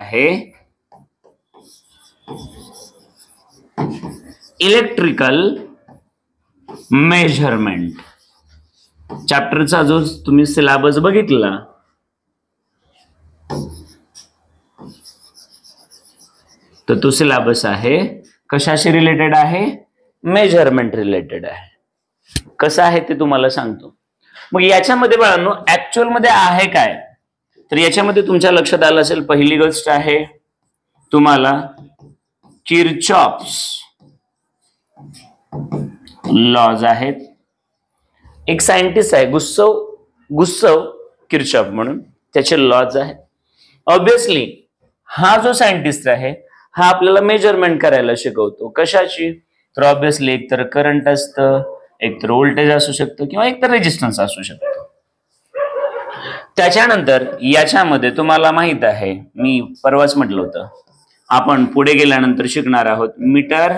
आहे. Electrical measurement चॅप्टरचा जो तुम्ही सिलेबस बघितला तर तो सिलेबस आहे. कशाशी रिलेटेड आहे? मेजरमेंट रिलेटेड आहे. कसं आहे ते तुम्हाला सांगतो. मग याच्यामध्ये बाळांनो ऍक्च्युअलमध्ये आहे काय? तर याच्यामध्ये तुमच्या लक्षात आलं असेल पहिली गोष्ट आहे तुम्हाला किरचॉप्स लॉज आहेत. एक सायंटिस्ट आहे गुस्सव गुस्सव किरचॉप म्हणून. त्याचे लॉज आहेत. ऑब्विसली हा जो सायंटिस्ट आहे हा आपल्याला मेजरमेंट करायला शिकवतो. कशाची? तर ऑब्विसली एकतर करंट असतं एकतर व्होल्टेज असू शकतं किंवा एकतर रेजिस्टन्स असू शकतं. त्याच्यानंतर याच्यामध्ये तुम्हाला माहीत आहे मी परवाच म्हटलं होतं आपण पुढे गेल्यानंतर शिकणार आहोत मीटर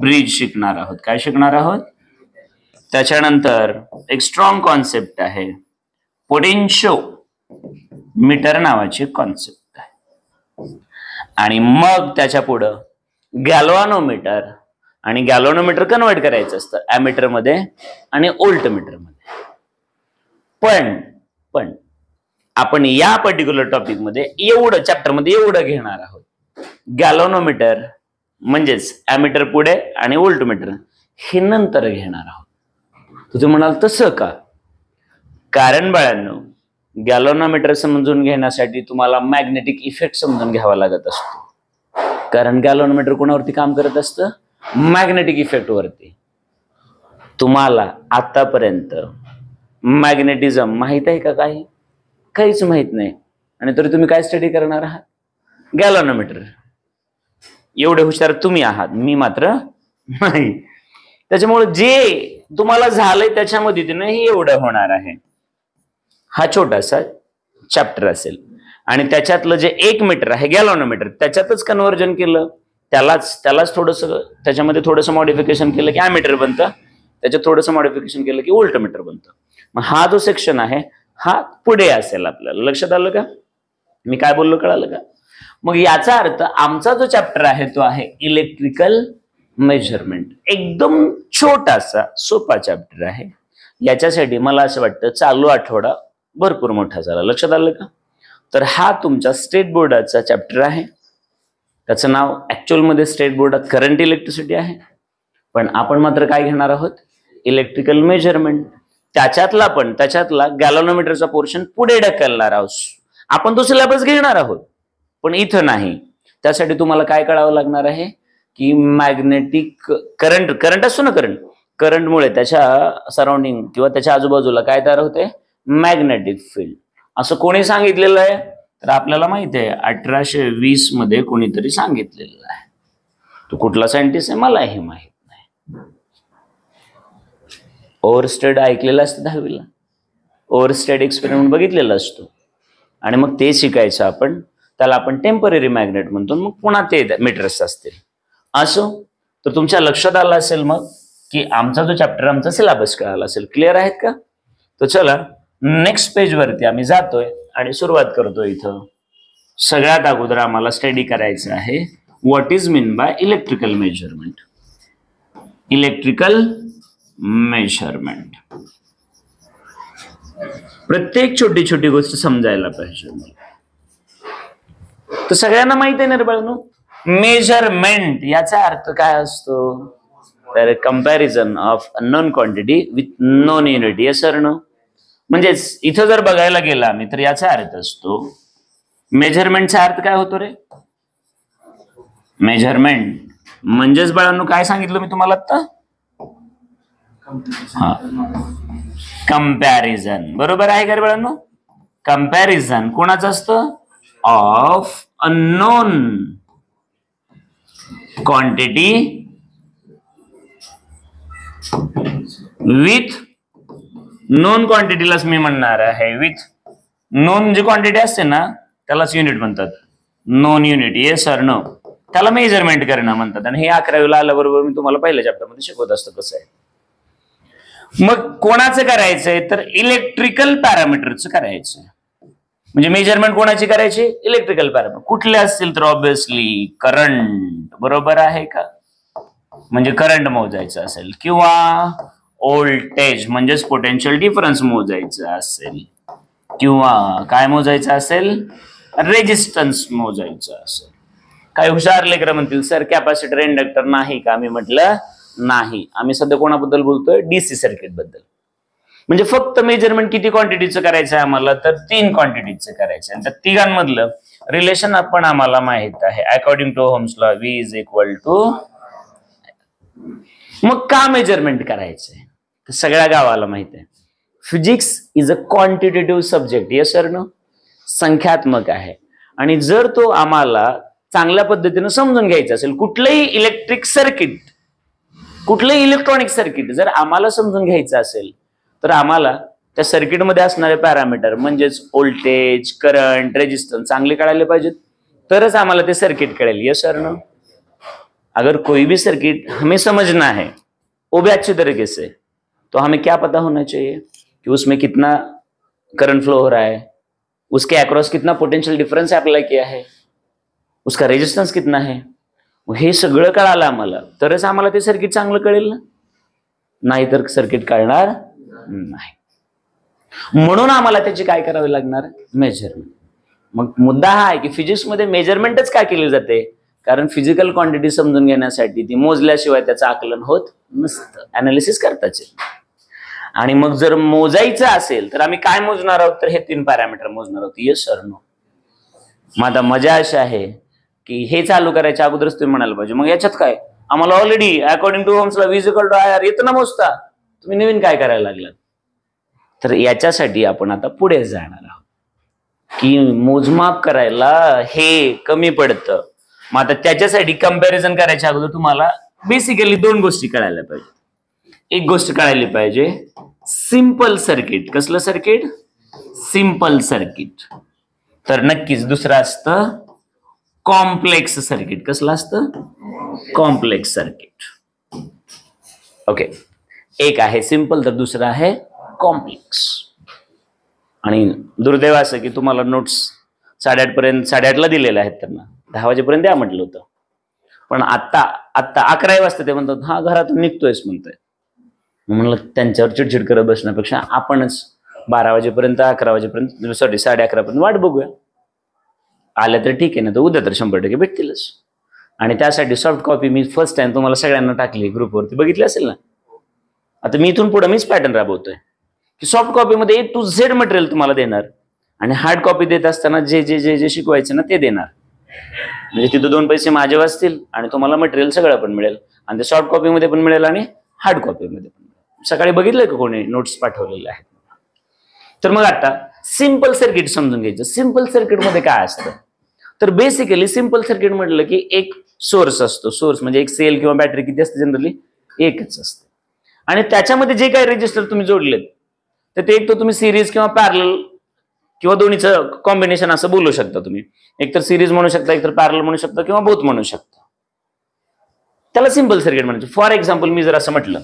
ब्रिज शिकणार आहोत. काय शिकणार आहोत? त्याच्यानंतर एक स्ट्रॉंग कॉन्सेप्ट आहे पोटेन्शिओ मीटर नावाची कॉन्सेप्ट आहे. आणि मग त्याच्या पुढं गॅल्वानोमीटर आणि गॅलोनोमीटर कन्वर्ट करायचं असतं ॲमीटरमध्ये आणि ओल्टमीटरमध्ये मीटरमध्ये. पण पण आपण या पर्टिक्युलर टॉपिकमध्ये एवढं चॅप्टरमध्ये एवढं घेणार आहोत. गॅलोनोमीटर म्हणजेच ॲमीटर पुढे आणि ओल्टमीटर हे नंतर घेणार आहोत. तर तुम्ही म्हणाल तसं का? कारण बाळांनो गॅलोनोमीटर समजून घेण्यासाठी तुम्हाला मॅग्नेटिक इफेक्ट समजून घ्यावा लागत असतो. कारण गॅलोनोमीटर कोणावरती काम करत असतं? मॅग्नेटिक इफेक्ट वरती. तुम्हाला आतापर्यंत मॅग्नेटिझम माहीत आहे का काही? काहीच माहीत नाही. आणि तरी तुम्ही काय स्टडी करणार आहात? गॅलॉनोमीटर एवढे हुशार तुम्ही आहात मी मात्र नाही. त्याच्यामुळे जे तुम्हाला झालंय त्याच्या मदतीने हे एवढं होणार आहे. हा छोटासा चॅप्टर असेल. आणि त्याच्यातलं जे एक मीटर आहे गॅलॉनोमीटर त्याच्यातच कन्व्हर्जन केलं. त्यालाच त्यालाच थोडस त्याच्यामध्ये थोडंसं मॉडिफिकेशन केलं की मीटर बनतं. त्याच्यात थोडंसं मॉडिफिकेशन केलं की उल्ट मीटर बनतं. मग हा जो सेक्शन आहे हा पुढे असेल आपल्याला. लक्षात आलं का? मी काय बोललो कळालं का? मग याचा अर्थ आमचा जो चॅप्टर आहे तो आहे इलेक्ट्रिकल मेजरमेंट एकदम छोटासा सोपा चॅप्टर आहे. याच्यासाठी मला असं वाटतं चालू आठवडा भरपूर मोठा झाला. लक्षात आलं का? तर हा तुमचा स्टेट बोर्डाचा चॅप्टर आहे. त्याचं नाव ॲक्च्युअलमध्ये स्टेट बोर्डात करंट इलेक्ट्रिसिटी आहे. पण आपण मात्र काय घेणार आहोत? इलेक्ट्रिकल मेजरमेंट त्याच्यातला पण त्याच्यातला गॅलोनोमीटरचा पोर्शन पुढे ढकलणार आहोत. आपण तो सिलेबस घेणार आहोत पण इथं नाही. त्यासाठी तुम्हाला काय कळावं लागणार आहे? की मॅग्नेटिक करंट करंट असतो ना करंट करंटमुळे त्याच्या सराउंडिंग किंवा त्याच्या आजूबाजूला काय तयार होते? मॅग्नेटिक फील्ड असं कोणी सांगितलेलं आहे? तर आपल्याला माहिती आहे अठराशे वीसमध्ये कोणीतरी सांगितलेलं आहे. तो कुठला सायंटिस्ट आहे? मलाही माहीत. नाही ओव्हरस्टेड ऐकलेलं असतं दहावीला. ओव्हरस्टेड एक्सपेरिमेंट बघितलेला असतो. आणि मग ते शिकायचं आपण. त्याला आपण टेंपररी मॅग्नेट म्हणतो मग पुन्हा ते मीटर्स असतील. असो तर तुमच्या लक्षात आलं असेल मग की आमचा जो चॅप्टर आमचा सिलेबस कळाला असेल. क्लिअर आहेत का? तर चला नेक्स्ट पेजवरती आम्ही जातोय आणि सुरुवात करतोय इथं. सगळ्यात अगोदर आम्हाला स्टडी करायचं आहे. What is mean by electrical measurement electrical measurement प्रत्येक छोटी छोटी गोष्ट समजायला पाहिजे तर सगळ्यांना माहीत आहे ना रे बाळांनो? मेजरमेंट याचा अर्थ काय असतो? तर comparison of known quantity with known unity sir no म्हणजेच इथं जर बघायला गेला आम्ही तर याचा अर्थ असतो मेजरमेंटचा अर्थ काय होतो रे? मेजरमेंट म्हणजेच बाळांनो काय सांगितलं मी तुम्हाला आता हा. कंपॅरिझन बरोबर आहे का रे बाळांनो? कंपॅरिझन कोणाचं असतं? Of unknown quantity with known क्वांटिटीलाच मी म्हणणार आहे. विथ नोन जी क्वांटिटी असते ना त्यालाच युनिट म्हणतात. Known unit yeah sir no त्याला मेजरमेंट करणं म्हणतात. आणि हे अकरावीला आल्याबरोबर मी तुम्हाला पहिल्या चॅप्टरमध्ये शिकवत असतो कसं आहे. मग कोणाचं करायचंय? तर इलेक्ट्रिकल पॅरामीटरचं करायचंय. म्हणजे मेजरमेंट कोणाची करायची? इलेक्ट्रिकल पॅरामीटर कुठले असतील तर ऑब्विसली करंट बरोबर आहे का? म्हणजे करंट मोजायचं असेल किंवा ओल्टेज म्हणजेच पोटेन्शियल डिफरन्स मोजायचं असेल किंवा काय मोजायचं असेल? रेजिस्टन्स मोजायचं असेल. काही हुशार लेकर म्हणतील सर कॅपॅसिटर इंडक्टर नाही का? मी म्हटलं नाही. आम्ही सध्या कोणाबद्दल बोलतोय? डीसी सर्किटबद्दल. म्हणजे फक्त मेजरमेंट म्हणजे किती क्वांटिटीचं करायचं आहे आम्हाला? तर तीन क्वांटिटीचं करायचं आहे त्या तिघांमधलं रिलेशन आपण आम्हाला माहीत आहे. According to Ohm's law V is equal to मग का मेजरमेंट करायचंय? सगळ्या गावाला माहीत आहे. Physics is a quantitative subject yes sir न संख्यात्मक आहे. आणि जर तो आम्हाला चांगल्या पद्धतीनं समजून घ्यायचा असेल कुठलंही इलेक्ट्रिक सर्किट कुठलंही इलेक्ट्रॉनिक सर्किट जर आम्हाला समजून घ्यायचं असेल तर आम्हाला त्या सर्किटमध्ये असणारे पॅरामीटर म्हणजेच व्होल्टेज करंट रेजिस्टन्स चांगले कळायला पाहिजेत. तरच आम्हाला ते सर्किट कळेल. यस सर न अगर कोई भी सर्किट हमें समझना है वो भी अच्छे तरीके से तो हमें क्या पता होना चाहिए कि उसमें कितना करंट फ्लो हो रहा है उसके अक्रॉस कितना पोटेंशियल डिफरेंस अप्लाई किया है उसका रेजिस्टन्स कितना है। मग हे सगळं कळालं आम्हाला. तरच आम्हाला ते सर्किट चांगलं कळेल ना? नाहीतर सर्किट कळणार नाही. म्हणून आम्हाला त्याची काय करावे लागणार? मेजरमेंट मग मुद्दा हा आहे की फिजिक्समध्ये मेजरमेंटच का केली जाते? कारण फिजिकल क्वांटिटी समजून घेण्यासाठी ती मोजल्याशिवाय त्याचं आकलन होत नसतं. अनालिसिस करताच आणि मग जर मोजायचं असेल तर आम्ही काय मोजणार आहोत? तर हे तीन पॅरामीटर मोजणार आहोत. येस सर नो मग आता मजा अशी आहे की हे चालू करायच्या अगोदरच तुम्ही म्हणायला पाहिजे. मग याच्यात काय? आम्हाला already according to होम्सला V is equal to I R येतं ना मोजता. तुम्ही नवीन काय करायला लागलात? तर याच्यासाठी आपण आता पुढे जाणार आहोत. की मोजमाप करायला हे कमी पडतं. मग आता त्याच्यासाठी कंपॅरिझन करायच्या अगोदर तुम्हाला बेसिकली दोन गोष्टी कळायला पाहिजे. एक गोष्ट कळायली पाहिजे सिंपल सर्किट कसलं सर्किट सिंपल सर्किट तर नक्कीच दुसरं असतं कॉम्प्लेक्स सर्किट. कसलं असतं? Complex circuit. ओके एक आहे सिंपल तर दुसरं आहे कॉम्प्लेक्स. आणि दुर्दैव असं की तुम्हाला नोट्स साडेआठ पर्यंत साडेआठला दिलेल्या आहेत त्यांना. दहा वाजेपर्यंत द्या म्हटलं होतं. पण आत्ता आत्ता अकरा वाजता ते म्हणतात हा घरातून निघतोयस म्हणतोय. म्हणलं त्यांच्यावर चिडचिड करत बसण्यापेक्षा आपणच बारा वाजेपर्यंत अकरा वाजेपर्यंत सॉरी साडे अकरापर्यंत वाट बघूया. आलं तर ठीक आहे ना तर उद्या तर शंभर टक्के भेटतीलच. आणि त्यासाठी सॉफ्ट कॉपी मी फर्स्ट टाइम तुम्हाला सगळ्यांना टाकली ग्रुपवरती बघितली असेल ना? आता मी इथून पुढे मीच पॅटर्न राबवतोय. की सॉफ्ट कॉपीमध्ये ए टू झेड मटेरियल तुम्हाला देणार. आणि हार्ड कॉपी देत असताना जे जे जे जे शिकवायचं ना ते देणार. म्हणजे तिथं दोन पैसे माझे वाचतील आणि तुम्हाला मटेरियल सगळं पण मिळेल. आणि ते सॉफ्ट कॉपीमध्ये पण मिळेल आणि हार्ड कॉपीमध्ये पण मिळेल. सकाळी बघितलंय का कोणी नोट्स पाठवलेले आहेत? तर मग आता सिंपल सर्किट समजून घ्यायचं. सिंपल सर्किटमध्ये काय असतं? तर बेसिकली सिंपल सर्किट म्हटलं की एक सोर्स असतो. सोर्स म्हणजे एक सेल किंवा बॅटरी किती असते जनरली एकच असते. आणि त्याच्यामध्ये जे काही रेजिस्टर तुम्ही जोडलेत तर ते एक तर तुम्ही सिरीज किंवा पॅरल किंवा दोन्हीचं कॉम्बिनेशन असं बोलू शकता तुम्ही. एक तर सिरीज म्हणू शकता एकतर पॅरल म्हणू शकता किंवा बोथ म्हणू शकता. त्याला सिंपल सर्किट म्हणायचं. फॉर एक्झाम्पल मी जर असं म्हटलं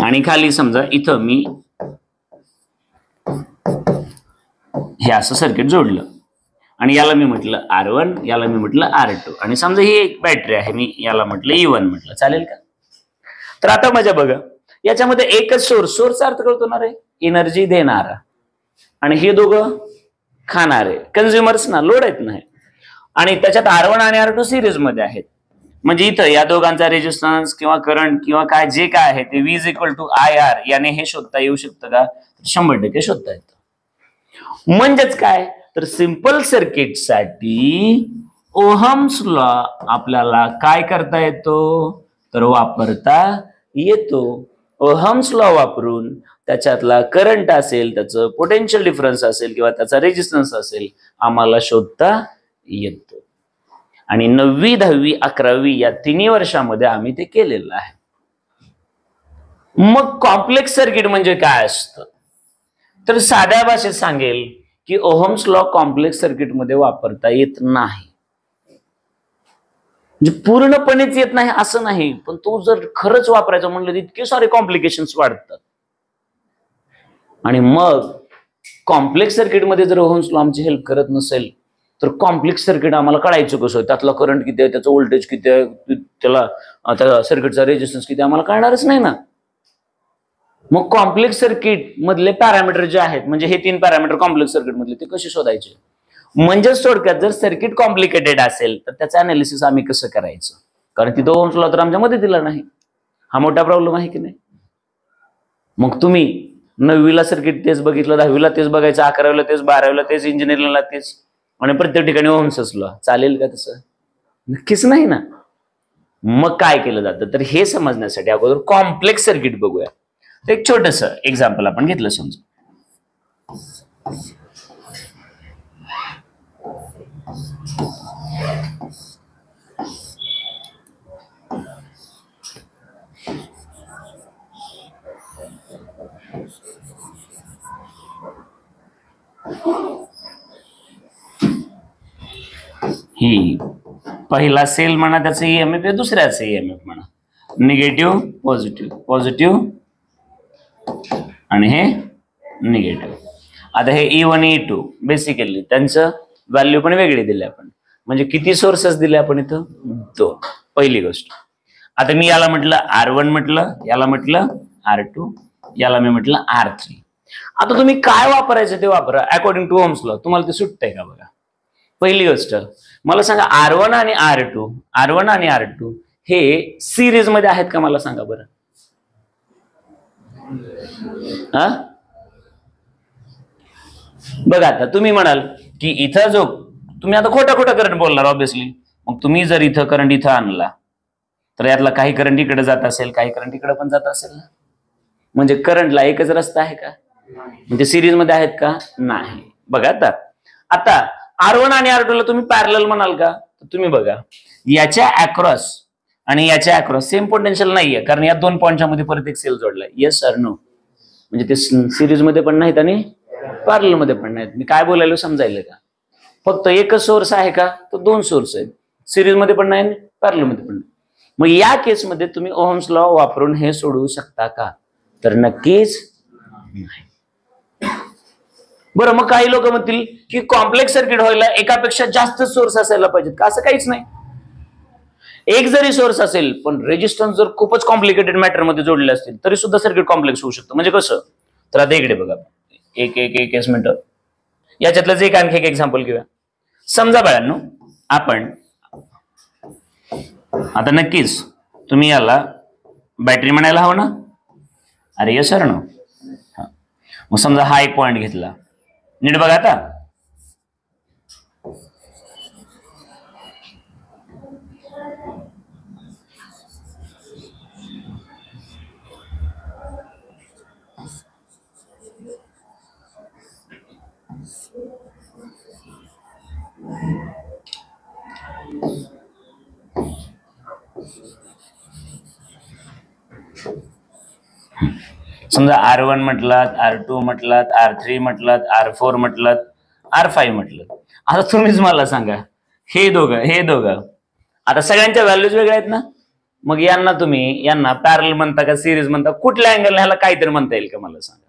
आणि खाली समजा इथं मी हे असं सर्किट जोडलं. आणि याला मी म्हटलं आर वन याला मी म्हटलं आर टू आणि समजा ही एक बॅटरी आहे मी याला म्हटलं e ई वन म्हटलं. चालेल का? तर आता मजा बघा. याच्यामध्ये एकच सोर्स सोर्सचा अर्थ कळतो ना रे? एनर्जी देणारा. आणि हे दोघं खाणारे. कन्झ्युमर्स ना लोड आहेत नाही. आणि त्याच्यात आर वन आणि आर टू सिरीजमध्ये आहेत. म्हणजे इथं या दोघांचा रेजिस्टन्स किंवा करंट किंवा काय जे काय आहे ते वीज इक्वल टू आय आर याने हे शोधता येऊ शकतं का? शंभर टक्के शोधता येतं. म्हणजेच काय? तर सिंपल सर्किटसाठी ओहम्स लॉ आपल्याला काय करता येतो? तर वापरता येतो. ओहम्स लॉ वापरून त्याच्यातला करंट असेल त्याचं पोटेन्शियल डिफरन्स असेल किंवा त्याचा रेजिस्टन्स असेल आम्हाला शोधता येतो. आणि नववी दहावी अकरावी या तिन्ही वर्षामध्ये आम्ही ते केलेलं आहे. मग कॉम्प्लेक्स सर्किट म्हणजे काय असतं? तर साध्या भाषेत सांगेल की ओहम्स लॉ कॉम्प्लेक्स सर्किटमध्ये वापरता येत नाही. म्हणजे पूर्णपणेच येत नाही असं नाही पण तो जर खरंच वापरायचा म्हणलं तर इतके सारे कॉम्प्लिकेशन्स वाढतात. आणि मग कॉम्प्लेक्स सर्किटमध्ये जर ओहम्स लॉ आमची हेल्प करत नसेल तर कॉम्प्लेक्स सर्किट आम्हाला कळायचं कसं? त्यातला करंट किती आहे? त्याचं व्होल्टेज किती आहे? त्याला त्या सर्किटचा रेजिस्टन्स किती आम्हाला कळणारच नाही ना. मग कॉम्प्लेक्स सर्किट मधले पॅरामीटर जे आहेत म्हणजे हे तीन पॅरामीटर कॉम्प्लेक्स सर्किट मधले ते कसे शोधायचे? म्हणजेच थोडक्यात जर सर्किट कॉम्प्लिकेटेड असेल तर त्याचं अनालिसिस आम्ही कसं करायचं? कारण तिथं ओहम्स तर आमच्या मदतीला नाही. हा मोठा प्रॉब्लेम आहे की नाही? मग तुम्ही नववीला सर्किट तेच बघितलं दहावीला तेच बघायचं अकरावीला तेच बारावीला तेच इंजिनिअरिंगला तेच आणि प्रत्येक ठिकाणी ओम्स असलं. चालेल का तसं? नक्कीच नाही ना. मग काय केलं जातं? तर हे समजण्यासाठी अगोदर कॉम्प्लेक्स सर्किट बघूया. एक छोटस एक्झाम्पल आपण घेतलं समजा ही पहिला सेल म्हणा त्याचं ईएमएफ आहे दुसऱ्याचं ईएमएफ म्हणा. निगेटिव्ह पॉझिटिव्ह पॉझिटिव्ह आणि हे निगेटिव्ह आता हे E one E two basically त्यांचं व्हॅल्यू पण वेगळी दिली आपण. म्हणजे किती सोर्सेस दिले आपण इथं? दोन. पहिली गोष्ट. आता मी याला म्हटलं आर वन म्हटलं याला म्हटलं आर टू याला मी म्हटलं आर थ्री आता तुम्ही काय वापरायचं ते वापरा अकॉर्डिंग टू होम्स लॉ तुम्हाला ते सुटतंय का बघा? पहिली गोष्ट मला सांगा आर वन आणि आर टू आर वन आणि आर टू हे सिरीजमध्ये आहेत का? मला सांगा बरं. हा? बघा आता तुम्ही म्हणाल की इथं जो तुम्ही आता खोटा खोटा करंट बोलणार ऑब्विसली मग तुम्ही जर इथं करंट इथं आणला तर यातला काही करंट इकडे जात असेल काही करंट इकडे पण जात असेल ना? म्हणजे करंटला एकच रस्ता आहे का? म्हणजे सिरीजमध्ये आहेत का? नाही. बघा आता. आता आर वन आणि आर टू ला तुम्ही पॅरल म्हणाल का? तर तुम्ही बघा. याच्या अक्रॉस आणि याच्या अक्रॉस सेम पोटेन्शियल नाहीये कारण या दोन पॉईंटच्या मध्ये परत एक सेल जोडलाय. येस सर नो म्हणजे ते सिरीजमध्ये पण नाहीत आणि पॅरलमध्ये पण नाहीत. मी काय बोलायलो समजायला का? फक्त एकच सोर्स आहे का? तर दोन सोर्स आहेत. सिरीजमध्ये पण नाही पॅरलमध्ये पण नाही. मग या केसमध्ये तुम्ही ओहम्स लॉ वापरून हे सोडवू शकता का? तर नक्कीच नाही. बरं मग काही लोक म्हणतील की कॉम्प्लेक्स सर्किट व्हायला एकापेक्षा जास्त सोर्स असायला पाहिजेत का? असं काहीच नाही. एक जरी सोर्स असेल पण रेजिस्टन्स जर खूपच कॉम्प्लिकेटेड मॅटरमध्ये जोडले असतील तरी सुद्धा सर्किट कॉम्प्लेक्स होऊ शकतं. म्हणजे कसं? तर आता इकडे बघा. एक एक एक एक मिनिट. याच्यातलंच एक आणखी एक एक्झाम्पल घेऊया. समजा बाळांनो आपण आता नक्कीच तुम्ही याला बॅटरी म्हणायला हवं ना? अरे ये सर ना मग समजा हा एक पॉईंट घेतला. नीट बघा आता. समजा आर वन म्हटलात आर टू म्हटलात आर थ्री म्हटलात आर फोर म्हटलात आर फाईव्ह म्हटलं. आता तुम्हीच मला सांगा हे दोघं हे दोघं. आता सगळ्यांच्या व्हॅल्यूज वेगळ्या आहेत ना? मग यांना तुम्ही यांना पॅरल म्हणता का सिरीज म्हणता? कुठल्या अँगल ह्याला काहीतरी म्हणता येईल का मला सांगा?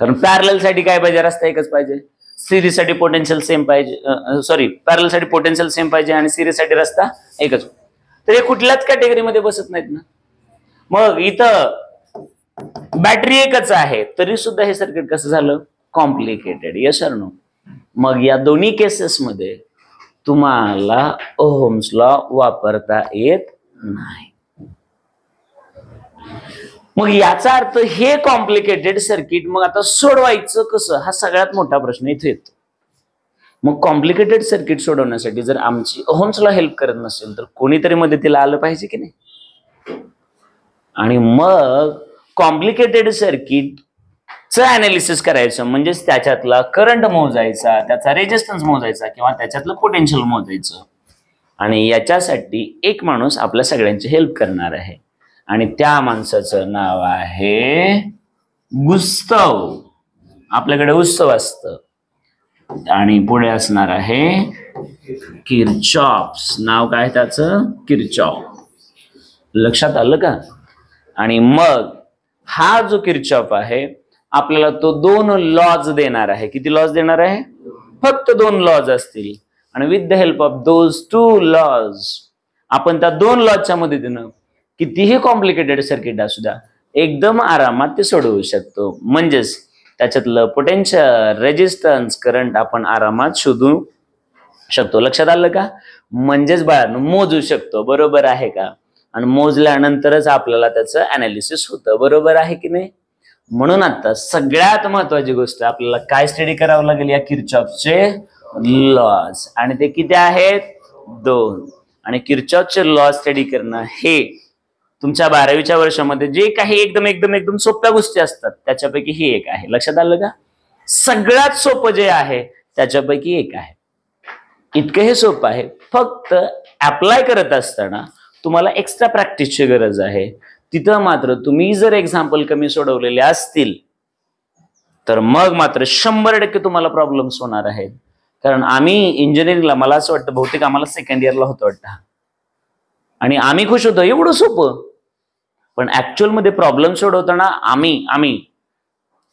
कारण पॅरलसाठी काय पाहिजे? रस्ता एकच पाहिजे. सिरीजसाठी पोटेन्शियल सेम पाहिजे सॉरी पॅरलसाठी पोटेन्शियल सेम पाहिजे आणि सिरीजसाठी रस्ता एकच. तर हे कुठल्याच कॅटेगरीमध्ये बसत नाहीत ना? मग इथं बॅटरी एकच आहे तरी सुद्धा हे सर्किट कसं झालं? कॉम्प्लिकेटेड यस आर नो मग या दोन्ही केसेसमध्ये तुम्हाला ओहम्स लॉ वापरता येत नाही. मग याचा अर्थ हे कॉम्प्लिकेटेड सर्किट मग आता सोडवायचं कसं? हा सगळ्यात मोठा प्रश्न इथे येतो. मग कॉम्प्लिकेटेड सर्किट सोडवण्यासाठी जर आमची ओहोम्सला लॉ हेल्प करत नसेल तर कोणीतरी मदतीला आलं पाहिजे की नाही? आणि मग कॉम्प्लिकेटेड सर्किटचं अनालिसिस करायचं म्हणजेच त्याच्यातला करंट मोजायचा त्याचा रेजिस्टन्स मोजायचा किंवा त्याच्यातलं पोटेन्शियल मोजायचं. आणि याच्यासाठी एक माणूस आपल्या सगळ्यांची हेल्प करणार आहे. आणि त्या माणसाचं नाव आहे गुस्तव. आपल्याकडे उत्सव असतं. आणि पुढे असणार आहे किरचॉप्स. नाव काय त्याचं? किरचॉप. लक्षात आलं का? आणि मग हा जो किरचॉप आहे आपल्याला तो दोन लॉज देणार आहे. किती लॉज देणार आहे? फक्त दोन लॉज असतील. आणि with the help of those two laws आपण त्या दोन लॉजच्या मदतीनं कितीही कॉम्प्लिकेटेड सर्किट असू द्या एकदम आरामात ते सोडवू शकतो. म्हणजेच त्याच्यातलं पोटेन्शियल रेजिस्टन्स करंट आपण आरामात शोधू शकतो. लक्षात आलं का? म्हणजेच बाळांनो मोजू शकतो. बरोबर आहे का? आणि मोजल्यानंतरच आपल्याला त्याचं अनालिसिस होतं. बरोबर आहे की नाही? म्हणून आता सगळ्यात महत्वाची गोष्ट आपल्याला काय स्टडी करावं लागेल या किरचॉपचे लॉज आणि ते किती आहेत? दोन. आणि किरचॉपचे लॉ स्टडी करणं हे तुमच्या बारावीच्या वर्षामध्ये जे काही एकदम एकदम एकदम सोप्या गोष्टी असतात त्याच्यापैकी ही एक आहे. लक्षात आलं का? सगळ्यात सोपं जे आहे त्याच्यापैकी एक आहे. इतकं हे सोपं आहे. फक्त अप्लाय करत असताना तुम्हाला एक्स्ट्रा प्रॅक्टिसची गरज आहे. तिथं मात्र तुम्ही जर एक्झाम्पल कमी सोडवलेले असतील तर मग मात्र शंभर टक्के तुम्हाला प्रॉब्लेम्स होणार आहेत. कारण आम्ही इंजिनिअरिंगला मला असं वाटतं बहुतेक आम्हाला सेकंड इयरला होतं वाटतं. आणि आम्ही खुश होतो एवढं सोपं. पण ऍक्च्युअलमध्ये प्रॉब्लेम सोडवताना आम्ही आम्ही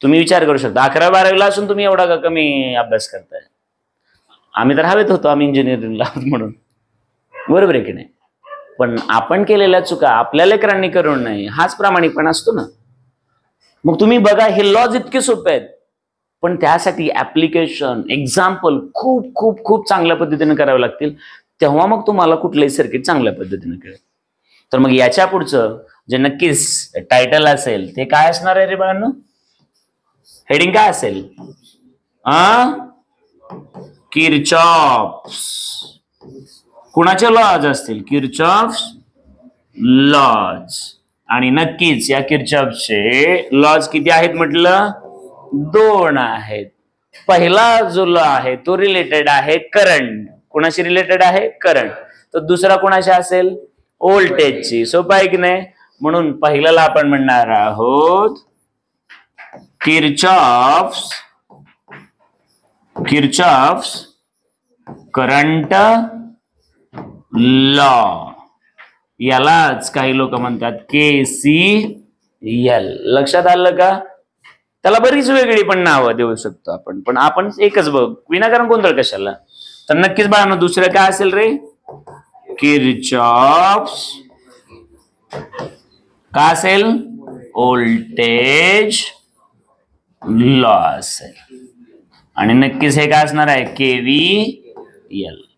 तुम्ही विचार करू शकता. अकरा बारावीला असून तुम्ही एवढा का कमी अभ्यास करताय. आम्ही तर हवेत होतो आम्ही इंजिनिअरिंगला म्हणून. बरोबर आहे की नाही? पण आपण केलेल्या चुका आपल्या लेकरांनी करू नये हाच प्रामाणिकपणा असतो ना. मग तुम्ही बघा हे लॉज इतके सोपे आहेत. पण त्यासाठी ऍप्लिकेशन एक्झाम्पल खूप खूप खूप चांगल्या पद्धतीने करावे लागतील. तेव्हा मग तुम्हाला कुठलंही सर्किट चांगल्या पद्धतीने कळेल. तर मग याच्या पुढचं जे नक्कीच टायटल असेल ते काय असणार आहे रे बाळांनो? हेडिंग काय असेल? आ? किरचॉप्स कुणाचे लॉज असतील? किरचॉप्स लॉज आणि नक्कीच या किरचॉफचे लॉज किती आहेत म्हटलं? दोन आहेत. पहिला जो लॉ आहे तो रिलेटेड आहे करंट कुणाशी रिलेटेड आहे? करंट तर दुसरा कुणाशी असेल? व्होल्टेजची सोपं आहे की नाही? म्हणून पहिल्याला आपण म्हणणार आहोत किरचॉफ्स किरचॉफ्स करंट लॉ. यालाच काही लोक म्हणतात के सी एल. लक्षात आलं का? त्याला बरीच वेगळी पण नावं देऊ शकतो आपण. पण आपण एकच बघ. विनाकारण गोंधळ कशाला? तर नक्कीच बाळांना दुसरं काय असेल रे? किरचॉफ्स. का असेल? ओल्टेज लॉ असेल. आणि नक्कीच हे काय असणार आहे? KV L.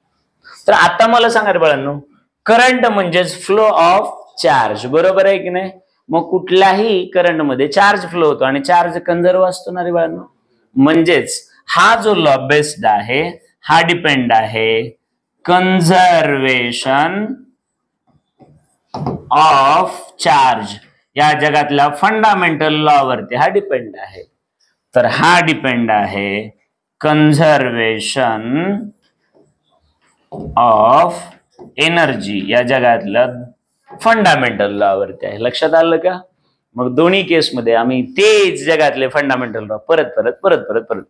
तर आता मला सांगा रे बाळांनो करंट म्हणजेच फ्लो ऑफ चार्ज बरोबर आहे की नाही? मग कुठल्याही करंटमध्ये चार्ज फ्लो होतो आणि चार्ज कन्झर्व असतो ना रे बाळांनो? म्हणजेच हा जो लॉ बेस्ड आहे हा डिपेंड आहे कन्झर्वेशन ऑफ चार्ज या जगातल्या फंडामेंटल लॉ वरती हा डिपेंड आहे. तर हा डिपेंड आहे कन्झर्वेशन ऑफ एनर्जी या जगातल्या फंडामेंटल लॉ वरती आहे. लक्षात आलं का? मग दोन्ही केसमध्ये आम्ही तेच जगातले फंडामेंटल लॉ परत परत परत परत परत.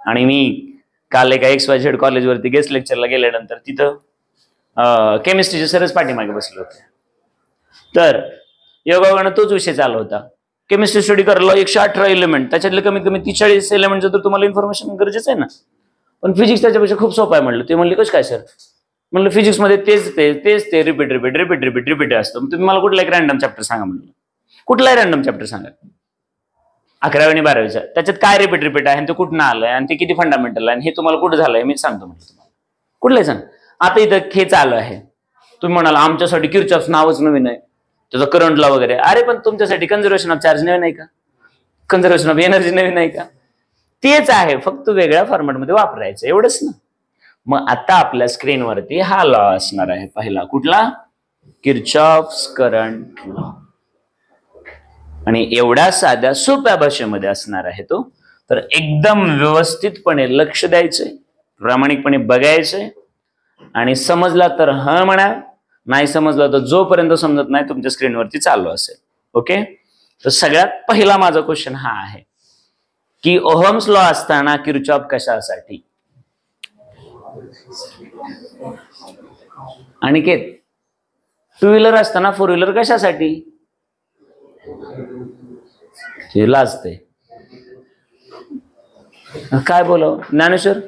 आणि मी काल एका एक्स वाय झेड कॉलेजवरती गेस्ट लेक्चरला गेल्यानंतर तिथं केमिस्ट्रीचे सरच पाठीमागे बसले होते. तर योगायोगानं तोच विषय चालू होता. केमिस्ट्री स्टडी करायला एकशे अठरा एलिमेंट त्याच्यातले कमीत कमी तीस एलिमेंट जर तुम्हाला इन्फॉर्मेशन गरजेचं आहे ना पण फिजिक्स त्याच्यापेक्षा खूप सोपं आहे म्हणलं ते म्हणले कसं काय सर म्हणलं फिजिक्समध्ये तेच ते तेच ते repeat repeat repeat repeat repeat असतं. तुम्ही मला कुठला एक रॅन्डम चॅप्टर सांगा म्हणलं. कुठलाही रॅन्डम चॅप्टर सांगा. अकरावी आणि बारावीचा. त्याच्यात काय रिपीट रिपीट आहे आणि ते कुठं आलंय आणि ते किती फंडामेंटल आहे आणि हे तुम्हाला कुठं झालंय मी सांगतो म्हणलं तुम्हाला. कुठलंही सांग आता इथं हे चालू आहे. तुम्ही म्हणाल आमच्यासाठी किरचॉफ्स नावच नवीन आहे. त्याचा करंटला वगैरे. अरे पण तुमच्यासाठी कन्झर्वेशन ऑफ चार्ज नवीन आहे का? कन्झर्वेशन ऑफ एनर्जी नवीन आहे का? तेच आहे फक्त वेगळ्या फॉर्मॅटमध्ये वापरायचं एवढंच ना. मग आता आपल्या स्क्रीनवरती हा लॉ असणार आहे पहिला. कुठला? किर्चॉफ करंट लॉ आणि एवढ्या साध्या सोप्या भाषेमध्ये असणार आहे तो. तर एकदम व्यवस्थितपणे लक्ष द्यायचंय प्रामाणिकपणे बघायचंय. आणि समजला तर ह म्हणा नाही समजला तर जोपर्यंत समजत नाही तुमच्या स्क्रीनवरती चालू असेल. ओके तर सगळ्यात पहिला माझा क्वेश्चन हा आहे. की ओहम्स लॉ असताना किरचॉप कशासाठी? अनिकेत टू व्हीलर असताना फोर व्हीलर कशासाठी? ते लाजते. काय बोलाव? ज्ञानेश्वर?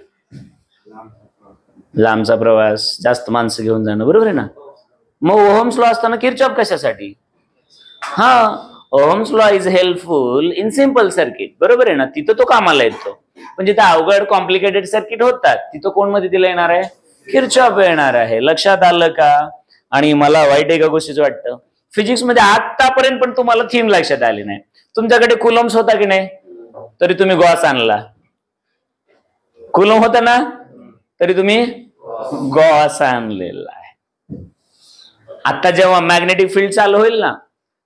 लांबचा प्रवास जास्त माणसं घेऊन जाणं बरोबर आहे ना? मग ओहम्स लॉ असताना किरचॉप कशासाठी? हा Ohm's law is helpful in simple circuit बरोबर आहे ना? तिथं तो कामाला येतो. म्हणजे पण जिथं अवघड कॉम्प्लिकेटेड सर्किट होतात. तिथं कोण मदतीला येणार आहे? किरचॉप येणार आहे. लक्षात आलं का? आणि मला वाईट एका गोष्टीचं वाटतं. फिजिक्समध्ये आतापर्यंत पण तुम्हाला थीम लक्षात आली नाही. तुमच्याकडे कुलम्स होता की नाही? तरी तुम्ही गॉस आणला. कुलम होता ना? तरी तुम्ही गॉस आणलेला आहे. आता जेव्हा मॅग्नेटिक फील्ड चालू होईल ना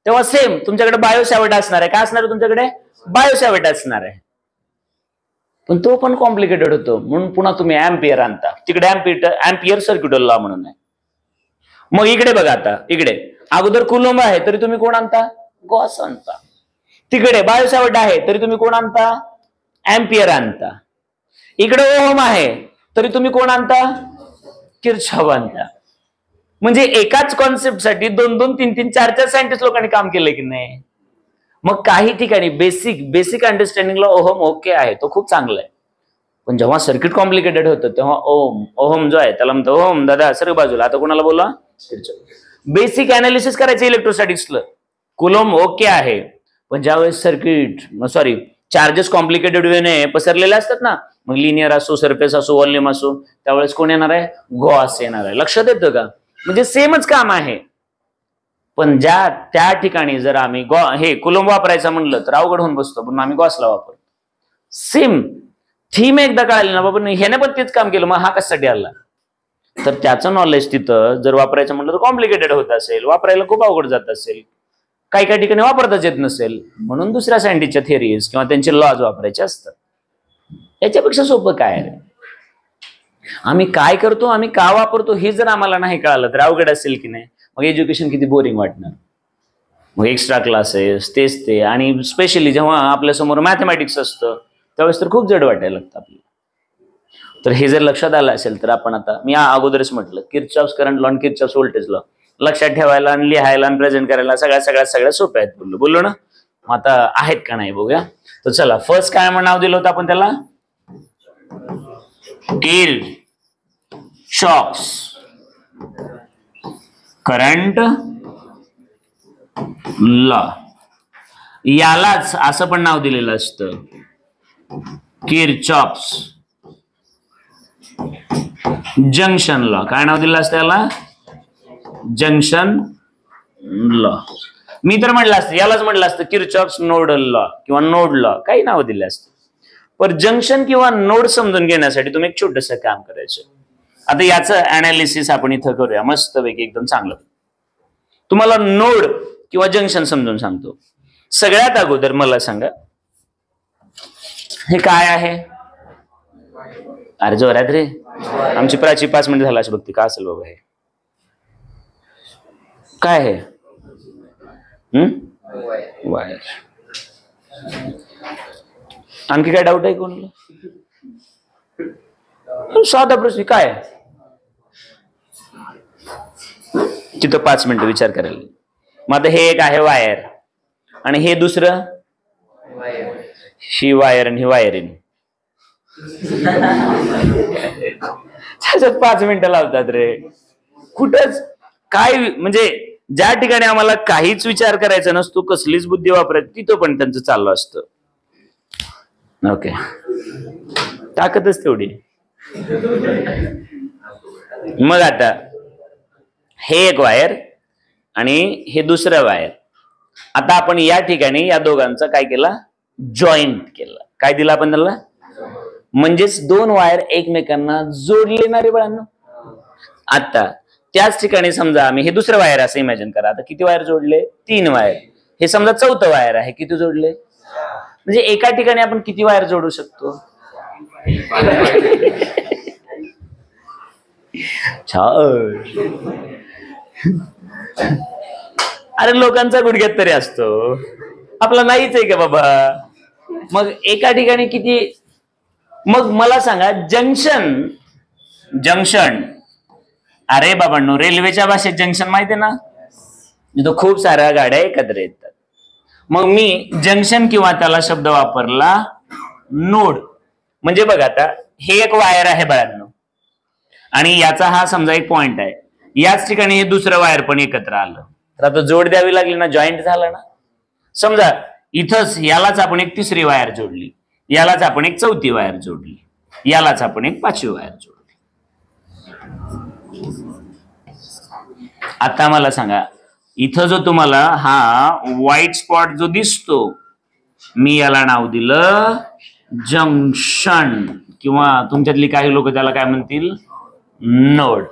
तेव्हा सेम तुमच्याकडे बायोसॅवेट असणार आहे. काय असणार आहे तुमच्याकडे? बायोसॅवेट असणार आहे. पण तो पण कॉम्प्लिकेटेड होतो. म्हणून पुन्हा तुम्ही अँपियर आणता. तिकडे अँपियर अँपियर सर्क्युटल लॉ म्हणून आहे. मग इकडे बघा आता. इकडे. अगोदर कुलंब आहे तरी तुम्ही कोण आणता? गॉस आणता. तिकडे बायोसॅवेट आहे तरी तुम्ही कोण आणता? अँपियर आणता. इकडे ओहम आहे तरी तुम्ही कोण आणता? किरछाव आणता. म्हणजे एकाच कॉन्सेप्टसाठी दोन दोन तीन तीन चार चार सायंटिस्ट लोकांनी काम केलंय की नाही? मग काही ठिकाणी बेसिक बेसिक अंडरस्टँडिंगला ओहम ओके आहे तो खूप चांगला आहे. पण जेव्हा सर्किट कॉम्प्लिकेटेड होतं तेव्हा ओम ओहम जो आहे त्याला म्हणतो ओम दादा सर्व बाजूला आता कोणाला बोला बेसिक अनालिसिस करायचं इलेक्ट्रोस्टॅटिक्सला कुलोम ओके आहे पण ज्यावेळेस सर्किट सॉरी चार्जेस कॉम्प्लिकेटेड वेने पसरलेले असतात ना मग लिनियर असो सरफेस असो व्हॉल्युम असो त्यावेळेस कोण येणार आहे? गॉस येणार आहे. लक्षात येतं का? म्हणजे सेमच काम आहे. पण ज्या त्या ठिकाणी जर आम्ही गॉ हे कुलम वापरायचं म्हणलं तर अवघड होऊन बसतो पण आम्ही गॉसला वापरतो. सेम. थीम एकदा कळाली ना बाबा ह्याने पण तेच काम केलं मग हा कशासाठी आला? तर त्याचं नॉलेज तिथं जर वापरायचं म्हटलं तर कॉम्प्लिकेटेड होत असेल वापरायला खूप अवघड जात असेल. काही काही ठिकाणी वापरताच येत नसेल. म्हणून दुसऱ्या सायंटिस्टच्या थिअरीज किंवा त्यांचे लॉज वापरायचे असतात. याच्यापेक्षा सोपं काय आहे? आम्ही काय करतो आम्ही का वापरतो हे जर आम्हाला नाही कळालं तर अवघड असेल की नाही? मग एज्युकेशन किती बोरिंग वाटणार? मग एक्स्ट्रा क्लासेस तेच ते. आणि स्पेशली जेव्हा आपल्यासमोर मॅथमॅटिक्स असतं त्यावेळेस तर खूप जड वाटायला लागतं आपल्याला. तर हे जर लक्षात आलं असेल तर आपण आता मी अगोदरच म्हटलं Kirchhoff's current law Kirchhoff's voltage law लक्षात ठेवायला आणि लिहायला आणि प्रेझेंट करायला सगळ्या सगळ्या सगळ्या सोप्या आहेत बोललो. बोललो ना? मग आता आहेत का नाही बघूया. तर चला फर्स्ट काय म्हणून नाव दिलं होतं आपण त्याला? किर शॉक्स करंट लॉ यालाच असं पण नाव दिलेलं असतं. किरचॉप्स जंक्शन लॉ काय नाव दिलं असतं याला? जंक्शन लॉ मी तर म्हटलं असतं यालाच म्हटलं असतं किरचॉप्स नोडल लॉ किंवा नोड लॉ काही नाव दिले असतं. पण जंक्शन किंवा नोड समजून घेण्यासाठी तुम्ही एक छोटस काम करायचं. आता याचं अनालिसिस आपण इथं करूया. मस्तपैकी एकदम चांगलं. तुम्हाला नोड किंवा जंक्शन समजून सांगतो. सगळ्यात अगोदर मला सांगा हे काय आहे? अरे जोरात रे. आमची प्राची पाच मिनिट झाला अशी बघते. का असेल बाबा हे? काय आहे हम्म? वायर. आणखी काय डाऊट आहे कोणाला? साधा प्रश्न काय? तिथं पाच मिनिटं विचार करायला. मग आता हे एक आहे वायर आणि हे दुसरं? ही वायर आणि ही वायरिंग पाच मिनिटं लावतात रे. कुठंच काय म्हणजे ज्या ठिकाणी आम्हाला काहीच विचार करायचा नसतो कसलीच बुद्धी वापरायची तिथं पण त्यांचं चाललं असतं. ओके. ताकदच तेवढी. मग आता हे एक वायर आणि हे दुसरं वायर आता आपण या ठिकाणी या दोघांचा काय केला? जॉईंट केला. काय दिला आपण त्याला म्हणजेच दोन वायर एकमेकांना जोडले ना रे बळांनो. आता त्याच ठिकाणी समजा आम्ही हे दुसरं वायर असं इमॅजिन करा. आता किती वायर जोडले? तीन वायर हे समजा चौथं वायर आहे. किती जोडले? म्हणजे एका ठिकाणी आपण किती वायर जोडू शकतो? छान. अरे लोकांचा गुडघ्यात तरी असतो. आपला नाहीच आहे का बाबा? मग एका ठिकाणी किती? मग मला सांगा जंक्शन जंक्शन. अरे बाबांनो रेल्वेच्या भाषेत जंक्शन माहिती आहे ना? तिथं खूप साऱ्या गाड्या एकत्र येतात. मग मी जंक्शन किंवा त्याला शब्द वापरला नोड. म्हणजे बघा आता हे एक वायर आहे बाळांनो. आणि याचा हा समजा एक पॉइंट आहे. याच ठिकाणी हे दुसरं वायर पण एकत्र आलं. तर आता जोड द्यावी लागली ना जॉईंट झालं ना? समजा इथंच यालाच आपण एक तिसरी वायर जोडली. यालाच आपण एक चौथी वायर जोडली. यालाच आपण एक पाचवी वायर जोडली. आता मला सांगा इथं जो तुम्हाला हा व्हाईट स्पॉट जो दिसतो मी याला नाव दिलं जंक्शन. किंवा तुमच्यातली काही लोक त्याला काय म्हणतील? नोड.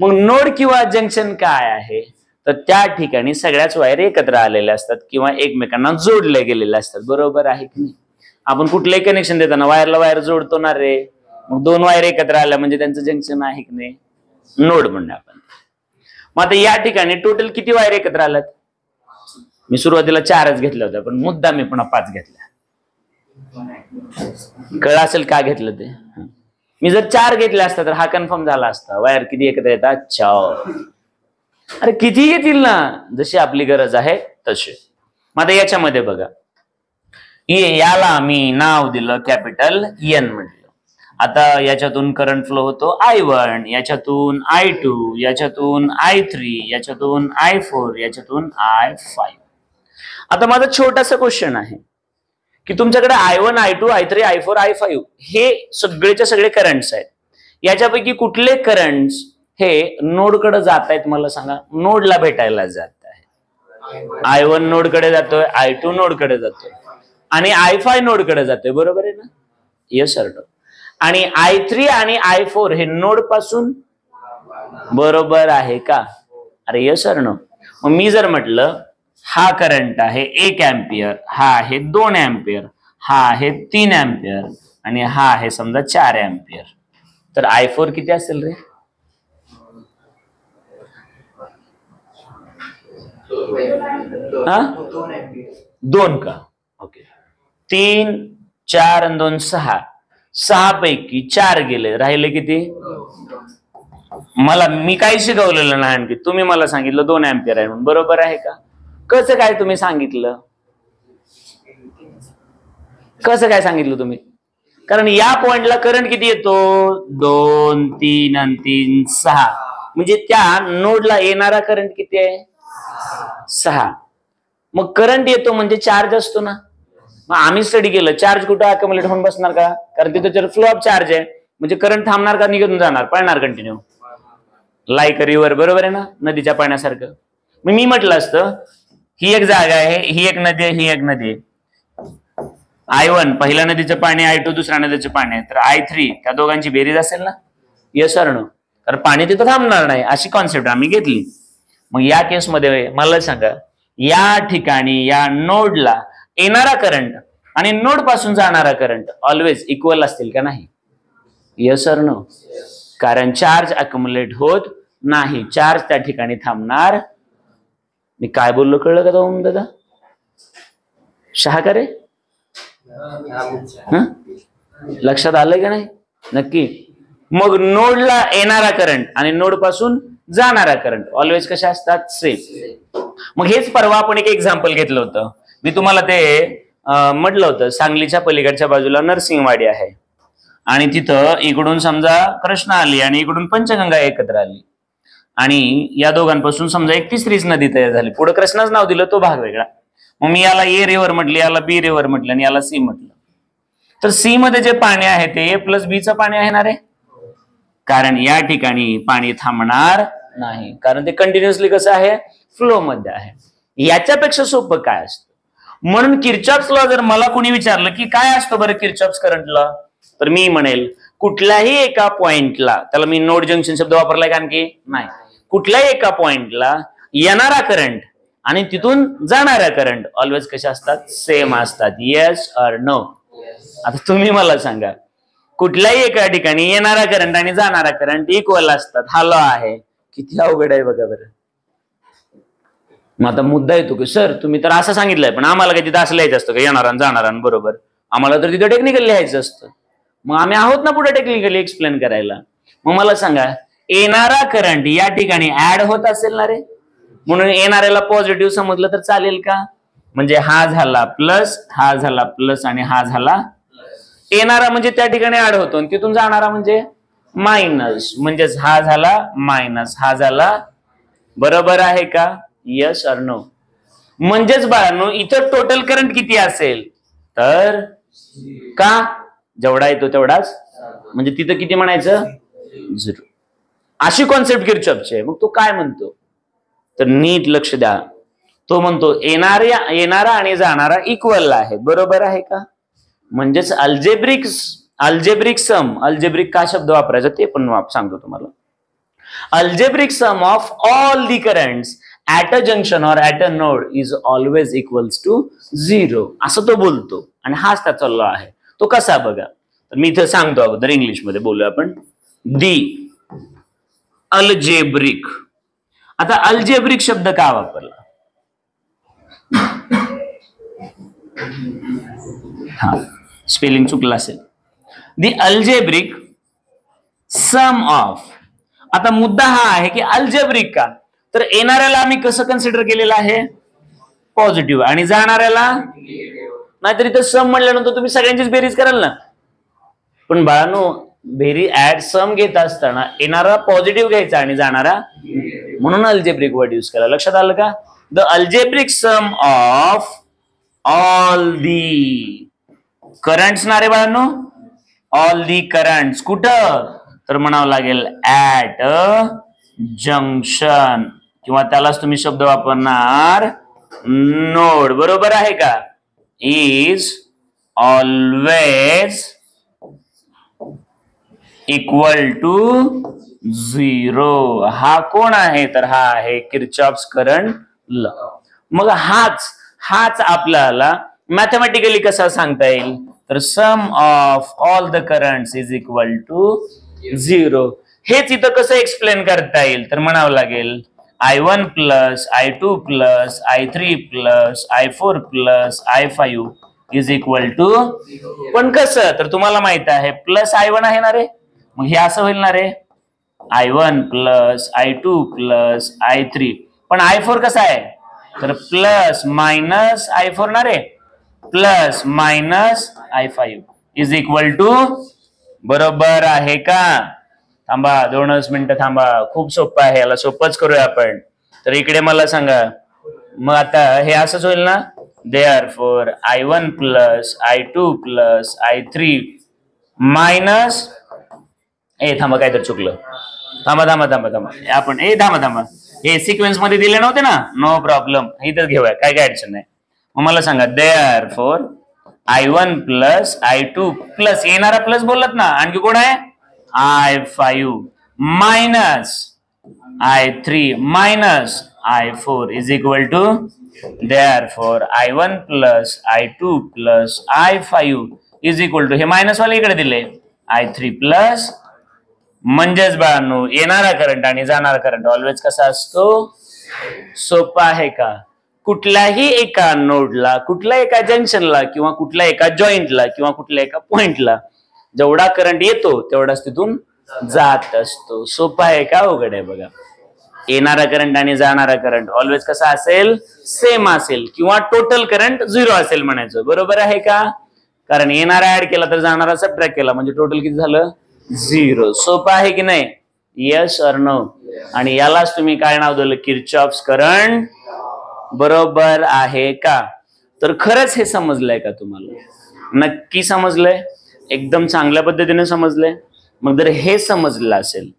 मग नोड किंवा जंक्शन काय आहे? तर त्या ठिकाणी सगळ्याच वायर एकत्र आलेल्या असतात किंवा एकमेकांना जोडले गेलेले असतात. बरोबर आहे की नाही? आपण कुठलंही कनेक्शन देताना वायरला वायर जोडतो ना रे. मग दोन वायर एकत्र आल्या म्हणजे त्यांचं जंक्शन आहे की नाही? नोड म्हणणे आपण. मग आता या ठिकाणी टोटल किती वायर एकत्र आल्यात? मी सुरुवातीला चारच घेतल्या होत्या पण मुद्दा मी पुन्हा पाच घेतल्या. कळ असेल का घेतलं ते? मी जर चार घेतले असता तर हा कन्फर्म झाला असता. वायर किती एकत्र येतात? चाव अरे किती येतील ना जशी आपली गरज आहे तसे मग आता याच्यामध्ये बघा. ये- याला मी नाव दिलं कॅपिटल एन म्हटलं आता याच्यातून करंट फ्लो होतो आय वन याच्यातून आय टू याच्यातून आय थ्री याच्यातून आय फोर याच्यातून आय फाईव्ह आता माझा छोटासा क्वेश्चन आहे की तुमच्याकडे I one I two I three I four I five हे सगळेच्या सगळे करंट्स आहेत. याच्यापैकी कुठले करंट्स हे नोडकडे जात आहेत मला सांगा. नोडला भेटायला जात आहे आय वन नोडकडे जातोय आय टू नोडकडे जातोय. आणि आय फाय नोडकडे जातोय. बरोबर आहे ना? येस सर आणि आय थ्री आणि आय फोर हे नोडपासून बरोबर आहे का? अरे यस सर नो मग मी जर म्हटलं हा करंट आहे एक अँपियर हा आहे दोन अँपियर हा आहे तीन अँपियर आणि हा आहे समजा चार अँपियर तर आय फोर किती असेल रे? हा? दोन का? ओके. तीन चार दोन सहा. सहा पैकी चार गेले. राहिले किती? मला मी काही शिकवलेलं नाही आणखी. तुम्ही मला सांगितलं दोन अँपियर आहे म्हणून. बरोबर आहे का? कसं काय तुम्ही सांगितलं? कसं काय सांगितलं तुम्ही? कारण या पॉइंटला करंट किती येतो? दोन तीन आणि तीन सहा. म्हणजे त्या नोडला येणारा करंट किती आहे? सहा. मग करंट येतो म्हणजे चार्ज असतो ना? मग आम्ही स्टडी केलं. चार्ज कुठं अकमलेट होऊन बसणार का? कारण तिथं फ्लो ऑफ चार्ज आहे म्हणजे करंट थांबणार का निघून जाणार? पळणार कंटिन्यू लाईक रिव्हर बरोबर आहे ना? नदीच्या पाण्यासारखं. मग मी म्हटलं असतं ही एक जागा आहे ही एक नदी आहे ही एक नदी आहे. आय वन पहिल्या नदीचं पाणी आय टू दुसऱ्या नदीचं पाणी आहे. तर आय थ्री त्या दोघांची बेरीज असेल ना? यस अर्ण कारण पाणी तिथं थांबणार नाही अशी कॉन्सेप्ट आम्ही घेतली. मग या केसमध्ये मला सांगा या ठिकाणी या नोडला येणारा करंट आणि नोडपासून जाणारा करंट ऑलवेज इक्वल असतील का नाही? येस नो कारण चार्ज अक्युमुलेट होत नाही. चार्ज त्या ठिकाणी थांबणार. मी काय बोललो कळलं का तो ओम दादा? शाहकारे हं? लक्षात आलंय का नाही? नक्की. मग नोडला येणारा करंट आणि नोडपासून जाणारा करंट ऑलवेज कशा असतात? सेफ मग हेच परवा आपण एक एक्झाम्पल घेतलं होतं. मी तुम्हाला ते म्हटलं होतं सांगलीच्या पलीकडच्या बाजूला नरसिंहवाडी आहे. आणि तिथं इकडून समजा कृष्णा आली आणि इकडून पंचगंगा एकत्र आली. आणि या दोघांपासून समजा एक तिसरीच नदी तयार झाली. पुढे कृष्णाच नाव दिलं तो भाग वेगळा. मग मी याला ए रिव्हर म्हटलं याला बी रिव्हर म्हटलं आणि याला सी म्हटलं. तर सी मध्ये जे पाणी आहे ते ए प्लस बीचं पाणी आहे ना रे? कारण या ठिकाणी पाणी थांबणार नाही. कारण ते कंटिन्युअसली कसं आहे? फ्लो मध्ये आहे. याच्यापेक्षा सोपं काय असतं? म्हणून किरचॉप्सला जर मला कोणी विचारलं की काय असतं बरं किरचॉप्स करंटला? तर मी म्हणेल कुठल्याही एका पॉइंटला त्याला मी नोड जंक्शन शब्द वापरलाय कारण आणखी नाही. कुठल्याही एका पॉइंटला येणारा करंट आणि तिथून जाणारा करंट ऑलवेज कशा असतात? सेम असतात. येस ऑर नो आता तुम्ही मला सांगा कुठल्याही एका ठिकाणी येणारा करंट आणि जाणारा करंट इक्वल असतात. हा लॉ आहे. किती अवघड आहे बघा बरं. मग आता मुद्दा येतो की सर तुम्ही तर असं सांगितलंय पण आम्हाला काही तिथं असं लिहायचं असतं का? येणारा आणि जाणारा बरोबर. आम्हाला तर तिथं टेक्निकल लिहायचं असतं. मग आम्ही आहोत ना पुढे टेक्निकली एक्सप्लेन करायला. मग मला सांगा येणारा करंट या ठिकाणी ऍड होत असेल ना रे? म्हणून येणाऱ्याला पॉझिटिव्ह समजलं तर चालेल का? म्हणजे हा झाला प्लस हा झाला प्लस आणि हा झाला येणारा म्हणजे त्या ठिकाणी ऍड होतो. आणि तिथून जाणारा म्हणजे मायनस म्हणजेच हा झाला मायनस हा झाला बरोबर आहे का? यस आर नो म्हणजेच बाळांनो इथं टोटल करंट किती असेल? तर का? जेवढा येतो तेवढाच. म्हणजे तिथं किती म्हणायचं? झिरो अशी कॉन्सेप्ट किरचॉपची आहे. मग तो काय म्हणतो? तर नीट लक्ष द्या. तो म्हणतो येणाऱ्या येणारा आणि जाणारा इक्वल आहे. बरोबर आहे का? म्हणजेच अल्जेब्रिक अल्जेब्रिक सम अल्जेब्रिक का शब्द वापरायचा? ते पण सांगतो तुम्हाला. Algebraic sum of all the currents at a junction or at a node is always equals to zero असं तो बोलतो. आणि हाच त्याचा लॉ आहे. तो कसा बघा. तर मी इथं सांगतो अगोदर इंग्लिशमध्ये बोलू आपण. दी अल्जेब्रिक आता अल्जेब्रिक शब्द का वापरला? हा स्पेलिंग चुकला असेल. दी अल्जेब्रिक सम ऑफ आता मुद्दा हा आहे की अल्जेब्रिक का? तर येणाऱ्याला आम्ही कसं कन्सिडर केलेलं आहे? पॉझिटिव्ह आणि जाणाऱ्याला? नाहीतर इथं सम म्हणल्यानंतर तुम्ही सगळ्यांचीच बेरीज कराल ना? पण बाळानो बेरी ऍड सम घेत असताना येणारा पॉझिटिव्ह घ्यायचा आणि जाणारा म्हणून अल्जेब्रिक वर्ड युज केला लक्षात आलं का? The algebraic sum of all the currents ना रे बाळांनो? ऑल दी करंट्स कुठं? तर म्हणावं लागेल ऍट अ जंक्शन किंवा त्यालाच तुम्ही शब्द वापरणार नोड. बरोबर आहे का? Is always equal to zero हा कोण आहे? तर हा आहे किरचॉप्स करंट ल मग हाच हाच आपल्याला मॅथमॅटिकली कसा सांगता येईल? तर sum of all the current is equal to zero हेच इथं कसं एक्सप्लेन करता येईल? तर म्हणावं लागेल I one plus I two plus I three plus I four plus I five is equal to पण कसं? तर तुम्हाला माहीत आहे प्लस आय वन आहे ना रे? मग हे असं होईल ना रे? I one plus I two plus I three पण आय फोर कसा आहे? तर प्लस मायनस आय फोर ना रे? Plus minus I five is equal to बरोबर आहे का? थांबा दोनच मिनिटं थांबा. खूप सोपं आहे याला सोपंच करूया आपण. तर इकडे मला सांगा मग आता हे असंच होईल ना? Therefore I one plus I two plus I three minus uh थांबा काय तर चुकलं. थांबा थांबा थांबा थांबा. आपण ए थांबा थांबा. हे सिक्वेन्समध्ये दिले नव्हते ना? नो प्रॉब्लेम इथंच घेऊया काय काय अडचण नाही. मग मला सांगा therefore I one plus I two plus येणारा प्लस बोलत ना? आणखी कोण आहे? I five minus I three minus I four is equal to therefore I one plus I two plus I five is equal to हे minus वाले इकडे दिले. आय थ्री प्लस म्हणजेच बाळांनो येणारा करंट आणि जाणारा करंट ऑलवेज कसा असतो? सोपा आहे का? कुठल्याही एका नोडला कुठल्या एका जंक्शनला किंवा कुठल्या एका जॉईंटला किंवा कुठल्या एका पॉइंटला जेवढा करंट येतो तेवढाच तिथून जात असतो. सोपा आहे का अवघड आहे बघा? येणारा करंट आणि जाणारा करंट ऑलवेज कसा असेल? सेम असेल. किंवा टोटल करंट झिरो असेल म्हणायचं. बरोबर आहे का? कारण येणारा ऍड केला तर जाणारा सबट्रॅक्ट केला. म्हणजे टोटल किती झालं? झिरो सोपं आहे की नाही? यस अर नो आणि यालाच तुम्ही काय नाव दिलं? किरचॉप्स करंट बरोबर आहे का? तर खरंच हे समजलंय का तुम्हाला? नक्की समजलंय? एकदम चांगल्या पद्धतीने समजलंय. मग जर हे समजलं असेल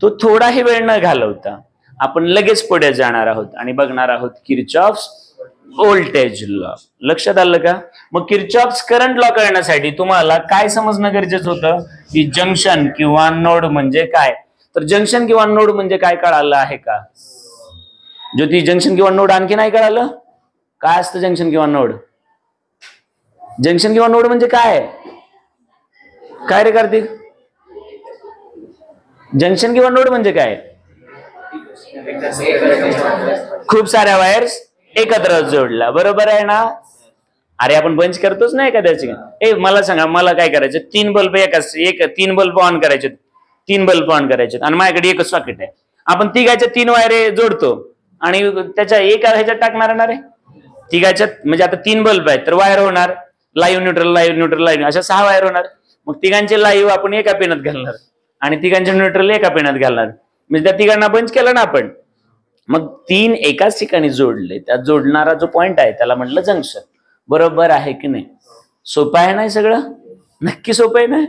तो थोडाही वेळ न घालवता आपण लगेच पुढे जाणार आहोत आणि बघणार आहोत किरचॉफ्स व्होल्टेज लॉ लक्षात आलं का? मग किरचॉप्स करंट लॉ करण्यासाठी तुम्हाला काय समजणं गरजेचं होतं? की जंक्शन किंवा नोड म्हणजे काय? तर जंक्शन किंवा नोड म्हणजे काय कळालं आहे का? ज्योती जंक्शन किंवा नोड आणखी नाही कळालं? काय असतं जंक्शन किंवा नोड जंक्शन किंवा नोड म्हणजे काय? काय रे कार्तिक? जंक्शन किंवा नोड म्हणजे काय? खूप साऱ्या वायर्स एकत्र जोडला. बरोबर आहे ना? अरे आपण बंच करतोच ना एखाद्याची. ए मला सांगा मला काय करायचं? तीन बल्ब एकाच एक तीन बल्ब ऑन करायचे. तीन बल्ब ऑन करायचे. आणि माझ्याकडे एकच सॉकेट आहे. आपण तिघाच्या तीन वायरे जोडतो. आणि त्याच्या एका ह्याच्यात टाकणार ना रे? तिघाच्या म्हणजे आता तीन बल्ब आहेत तर वायर होणार. Live neutral live neutral live अशा सहा वायर होणार. मग तिघांचे लाईव्ह आपण एका पेनात घालणार. आणि तिघांचे न्यूट्रल एका पेनात घालणार. म्हणजे त्या तिघांना बंच केलं ना आपण. मग तीन एकाच ठिकाणी जोडले. त्या जोडणारा जो पॉइंट आहे त्याला म्हटलं जंक्शन बरोबर आहे की नाही? सोपं आहे ना सगळं? नक्की सोपं आहे ना?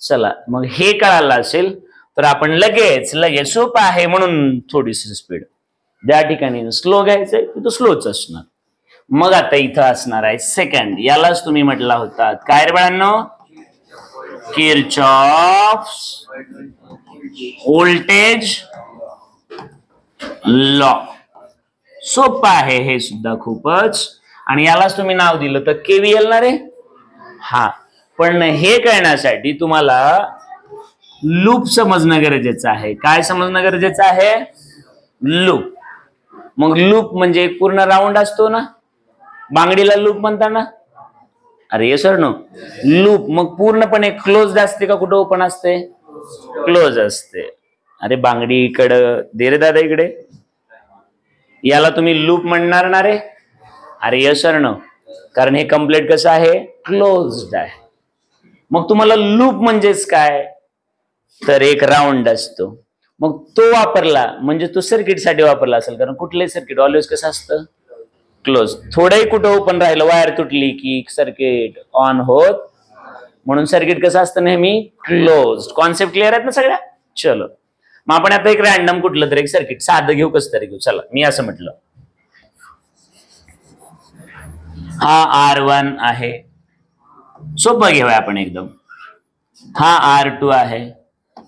चला मग हे कळालं असेल तर आपण लगेच लगेच सोपं आहे म्हणून थोडीशी स्पीड ज्या ठिकाणी स्लो घ्यायचंय तिथं स्लोच असणार. मग आता इथं असणार आहे सेकंड यालाच तुम्ही म्हटला होता. काय रे बाळांनो? Kirchhoff's voltage law. सोपं आहे हे सुद्धा खूपच. आणि यालाच तुम्ही नाव दिलं तर केव्हीएल ना रे? हा. पण हे कळण्यासाठी तुम्हाला लूप समजणं गरजेचं आहे. काय समजणं गरजेचं आहे? लूप. मग लूप म्हणजे एक पूर्ण राऊंड असतो ना? बांगडीला लूप म्हणताना? अरे सर नो लूप मग पूर्णपणे क्लोज असते का? कुठं ओपन असते? क्लोज असते. अरे बांगडी इकडं. दे रे दादा इकडे. याला तुम्ही लूप म्हणणार ना रे? अरे यस सर नो कारण हे कंप्लीट कसं आहे? क्लोज्ड आहे. मग तुम्हाला लूप म्हणजेच काय? तर एक राऊंड असतो. मग तो वापरला म्हणजे तो सर्किटसाठी वापरला असेल. कारण कुठलंही सर्किट ऑलवेज कसं असतं? क्लोज थोडंही कुठं ओपन राहिलं वायर तुटली की सर्किट ऑन होत. म्हणून सर्किट कसं असतं नेहमी? क्लोज कॉन्सेप्ट क्लिअर आहेत ना सगळ्या? चलो. मग आपण आता एक रॅन्डम कुठलं तरी एक सर्किट साधं घेऊ कसं तरी घेऊ? चला मी असं म्हटलं. हा आर वन आहे. सोपं घेऊया आपण एकदम. हा आर टू आहे.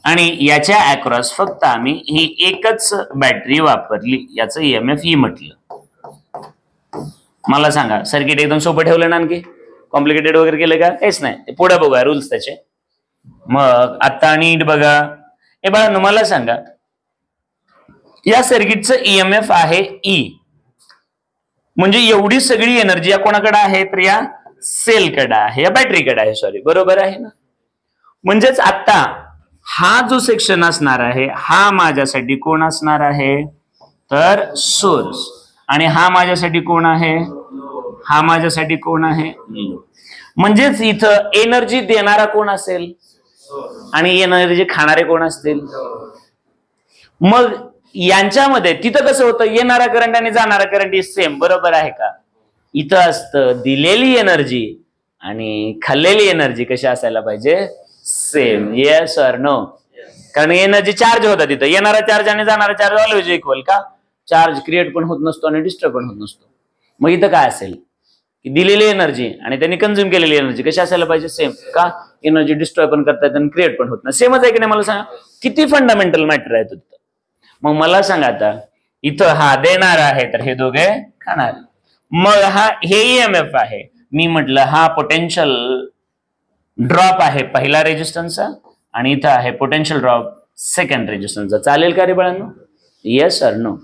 आणि याच्या अक्रॉस फक्त आम्ही ही एकच बॅटरी वापरली. याचं एम एफ ई म्हटलं. मला सांगा सर्किट एकदम सोपं ठेवलं ना आणखी? कॉम्प्लिकेटेड वगैरे केलं का? काहीच नाही. ते पुढे बघूया रुल्स त्याचे. मग आता नीट बघा. हे बाळा मला सांगा. या सर्किटचं ईएमएफ आहे ई म्हणजे एवढी सगळी एनर्जी या कोणाकडे आहे? तर या सेलकडे आहे. या बॅटरीकडे आहे सॉरी बरोबर आहे ना? म्हणजेच आता हा जो सेक्शन असणार आहे हा माझ्यासाठी कोण असणार आहे? तर सोर्स आणि हा माझ्यासाठी कोण आहे? हा माझ्यासाठी कोण आहे? म्हणजेच इथं एनर्जी देणारा कोण असेल? आणि एनर्जी खाणारे कोण असतील? मग यांच्यामध्ये तिथं कसं होतं? येणारा करंट आणि जाणारा करंट ही सेम बरोबर आहे का? इथं असतं दिलेली एनर्जी आणि खाल्लेली एनर्जी कशी असायला पाहिजे? सेम येस ऑर नो कारण एनर्जी चार्ज होता तिथं. येणारा चार्ज आणि जाणारा चार्ज ऑलवेज इक्वल का? चार्ज क्रिएट पण होत नसतो आणि डिस्टर्ब पण होत नसतो. मग इथं काय असेल? की दिलेली एनर्जी आणि त्यांनी कन्झ्युम केलेली एनर्जी कशी असायला पाहिजे? सेम का? एनर्जी डिस्ट्रॉय पण करतात आणि क्रिएट पण होत नाही. सेमच आहे की नाही? मला सांगा. किती फंडामेंटल मॅटर आहे तिथं मग मला सांगा आता. इथं हा देणार आहे तर हे दोघे खाणार. मग हा हे ईएमएफ आहे. मी म्हटलं हा पोटेन्शियल ड्रॉप आहे पहिला रेजिस्टन्सचा आणि इथं आहे पोटेन्शियल ड्रॉप सेकंड रेजिस्टन्सचा चालेल का रे बाळांनो? येस सर नो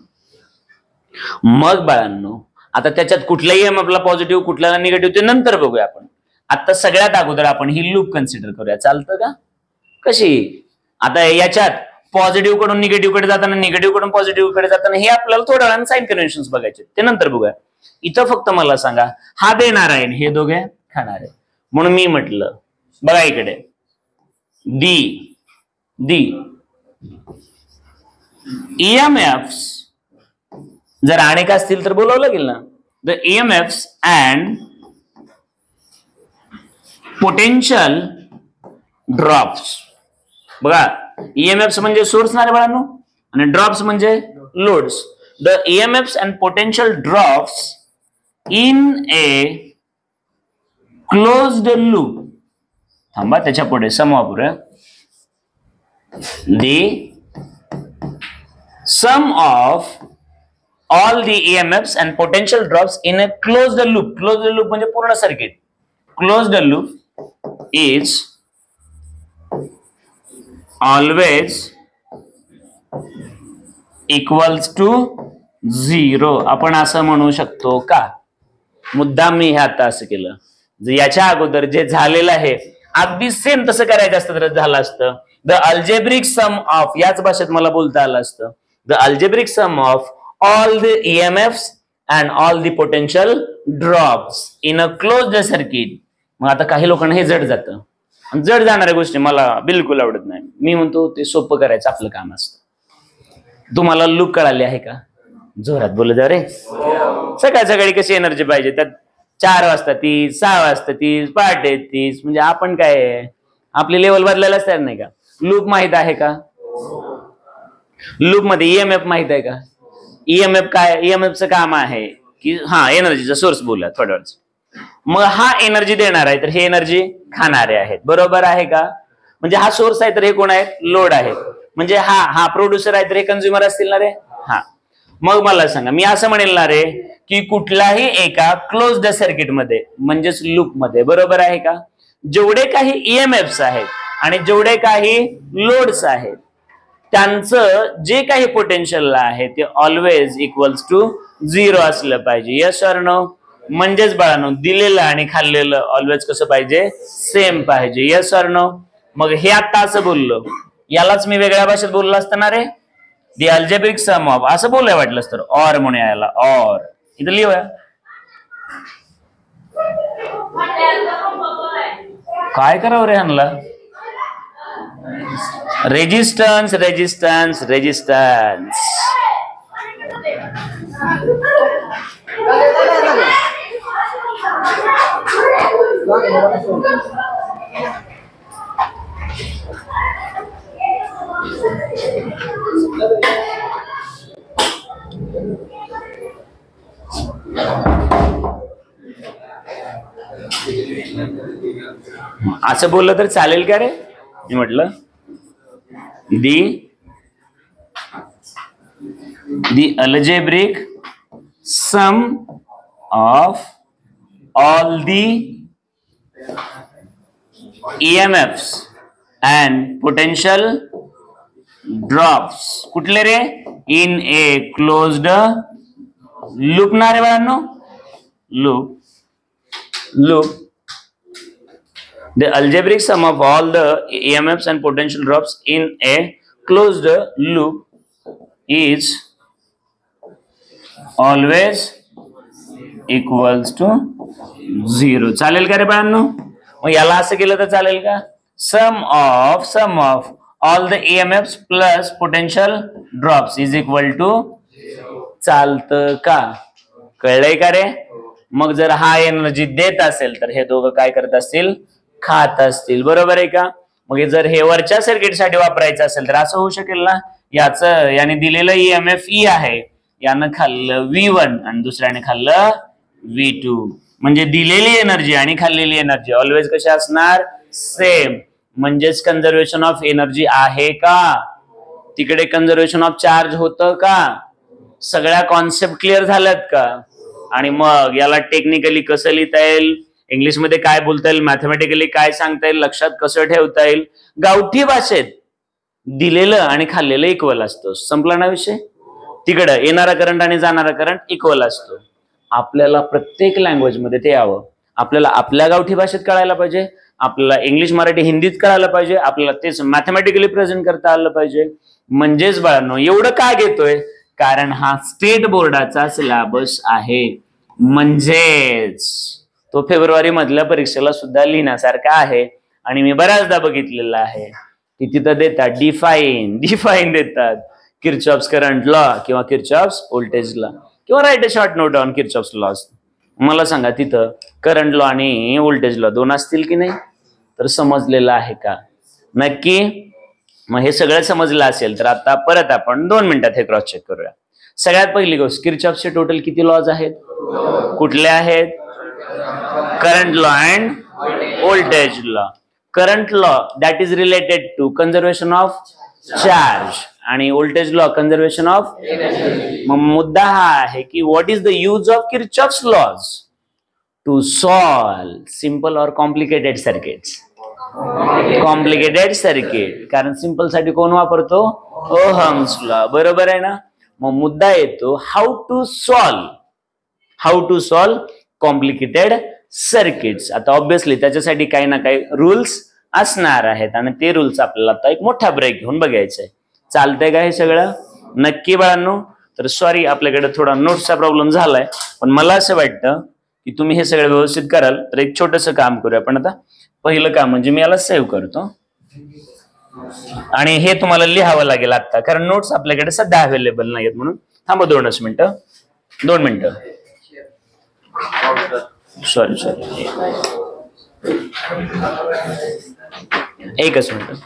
मग बाळांनो आता त्याच्यात कुठलाही एम आपला पॉझिटिव्ह कुठल्याला निगेटिव्ह ते नंतर बघूया आपण. आता सगळ्यात अगोदर आपण ही लूप कन्सिडर करूया. चालतं का? कशी? आता याच्यात पॉझिटिव्हकडून निगेटिव्हकडे जाताना निगेटिव्हकडून पॉझिटिव्हकडे जाताना हे आपल्याला थोड्या वेळानं साईन कन्व्हेन्शन बघायचे ते नंतर बघूया. इथं फक्त मला सांगा हा देणार आहे हे दोघे खाणार आहे. म्हणून मी म्हटलं बघा इकडे. डी डी एफ जर अनेक असतील तर बोलावं लागेल ना? The EMF and potential drops बघा ईएमएफ म्हणजे सोर्स ना रे बाळांनो? आणि ड्रॉप्स म्हणजे loads the EMF and potential drops in a closed loop थांबा त्याच्या पुढे सम वापरूया the sum of all and potential drops in a close the closed close the loop म्हणजे पूर्ण circuit closed loop is always equals to zero आपण असं म्हणू शकतो का? मुद्दाम मी हे आता असं केलं. याच्या अगोदर जे झालेलं आहे अगदी सेम तसं करायचं असतं तर झालं असतं. द अल्जेब्रिक सम ऑफ याच भाषेत मला बोलता आलं असतं. The algebraic sum of all the EMFs and all the potential drops in a closed circuit. मग आता काही लोकांना हे जड जातं. जड जाणाऱ्या गोष्टी मला बिलकुल आवडत नाही. मी म्हणतो ते सोपं करायचं आपलं काम असतं. तुम्हाला लूक कळाली आहे का? जोरात बोलत जा रे. सकाळ सकाळी कशी एनर्जी पाहिजे? त्यात चार वाजता तीस सहा वाजता तीस पहाटे तीस म्हणजे आपण काय आहे? आपली लेवल बदलायलाच तयार नाही का? लूप माहीत आहे का? लूपमध्ये ईएमएफ माहीत आहे का? ईएमएफ काय ईएमएफ चं काम आहे की हा एनर्जीचा सोर्स बोलूया थोड्या मग हा एनर्जी देणार आहे तर हे एनर्जी खाणारे आहेत. बरोबर आहे का? म्हणजे हा सोर्स आहे तर हे कोण आहेत? लोड आहेत. म्हणजे हा हा प्रोड्युसर आहे तर हे कन्झ्युमर असतील ना रे? हा. मग मला सांगा मी असं म्हणेल ना रे की कुठलाही एका क्लोज्ड सर्किटमध्ये म्हणजेच लूपमध्ये बरोबर आहे का? जेवढे काही ईएमएफ आहेत आणि जेवढे काही लोड्स आहेत त्यांचं जे काही पोटेन्शियल आहे ते ऑलवेज इक्वल्स टू झिरो असलं पाहिजे. यस ऑर नो म्हणजेच बाळानो दिलेलं आणि खाल्लेलं ऑलवेज कसं पाहिजे? सेम पाहिजे. यस ऑर नो मग हे आता असं बोललो. यालाच मी वेगळ्या भाषेत बोललो असताना रे. दी अल्जेब्रिक सम ऑफ असं बोलाय वाटलं तर ऑर म्हणून याला ऑर इथं लिहूया. काय करावं रे ह्यांना? रेजिस्टन्स रेजिस्टन्स रेजिस्टन्स असं बोललं तर चालेल का रे? मी म्हटलं the the algebraic sum of all the EMFs and potential drops कुठले रे इन ए क्लोज्ड लूप ना रे बाळांनो loop loop the algebraic sum of all the EMFs and potential drops in a closed loop is always equals to zero. चालेल का रे बाळांनो? मग याला असं केलं तर चालेल का? Sum of sum of all the F plus potential drops is equal to चालतं का? कळलंय का रे? मग जर हा एनर्जी देत असेल तर हे दोघं काय करत असतील? खात असतील. बरोबर आहे का? मग जर हे वरच्या सर्किटसाठी वापरायचं असेल तर असं होऊ शकेल ना? याच याने दिलेलं एम एफ ई आहे. यानं खाल्लं व्ही वन आणि दुसऱ्याने खाल्लं व्ही टू म्हणजे दिलेली एनर्जी आणि खाल्लेली एनर्जी. ऑलवेज कशी असणार? सेम म्हणजेच कन्झर्वेशन ऑफ एनर्जी आहे का? तिकडे कन्झर्वेशन ऑफ चार्ज होतं का? सगळ्या कॉन्सेप्ट क्लिअर झाल्यात का? आणि मग याला टेक्निकली कसं लिहिता येईल? इंग्लिशमध्ये काय बोलता येईल मॅथमॅटिकली काय सांगता येईल लक्षात कसं ठेवता येईल? गावठी भाषेत दिलेलं आणि खाल्लेलं इक्वल असतो. संपला ना विषय? तिकडं येणारा करंट आणि जाणारा करंट इक्वल असतो. आपल्याला प्रत्येक लँग्वेजमध्ये ते यावं. आपल्याला आपल्या गावठी भाषेत कळायला पाहिजे आपल्याला इंग्लिश मराठी हिंदीत कळायला पाहिजे आपल्याला तेच मॅथमॅटिकली प्रेझेंट करता आलं पाहिजे. म्हणजेच बाळांनो एवढं का घेतोय? कारण हा स्टेट बोर्डाचा सिलेबस आहे. म्हणजेच. तो फेब्रुवारी मधल्या परीक्षेला सुद्धा लिहिण्यासारखा आहे. आणि मी बऱ्याचदा बघितलेला आहे. की तिथं देतात डिफाईन डिफाईन देतात. किरचॉप्स करंट लॉ किंवा किरचॉप्स व्होल्टेज लॉ किंवा write a short note on Kirchhoff's laws मला सांगा तिथं करंट लॉ आणि व्होल्टेज लॉ दोन असतील की नाही? तर समजलेलं आहे का? नक्की? मग हे सगळं समजलं असेल तर आता परत आपण दोन मिनिटात हे क्रॉस चेक करूया. सगळ्यात पहिली गोष्ट किर्चॉप्सचे टोटल किती लॉज आहेत? कुठले आहेत? Current law and voltage law current law that is related to conservation of charge आणि वोल्टेज लॉ कन्झर्वेशन ऑफ मग मुद्दा हा आहे की what is the use of Kirchhoff's laws to solve simple or complicated circuits complicated circuit कारण सिंपलसाठी कोण वापरतो? ओहम्स लॉ बरोबर आहे ना? मग मुद्दा येतो how to solve how to solve complicated circuits आता ऑब्विसली त्याच्यासाठी काही ना काही रूल्स असणार आहेत आणि ते रूल्स आपल्याला आता एक मोठा ब्रेक घेऊन बघायचा आहे. चालतंय का हे सगळं? नक्की बाळांनो तर सॉरी आपल्याकडे थोडा नोट्सचा प्रॉब्लेम झालाय पण मला असं वाटतं की तुम्ही हे सगळं व्यवस्थित कराल तर एक छोटस काम करूया. आपण आता पहिलं काम म्हणजे मी याला सेव्ह करतो. आणि हे तुम्हाला लिहावं लागेल आता कारण नोट्स आपल्याकडे सध्या अवेलेबल नाहीत म्हणून. थांब दोनच मिनिटं. दोन मिनिटं. सॉरी सॉरी एकच मिनिट.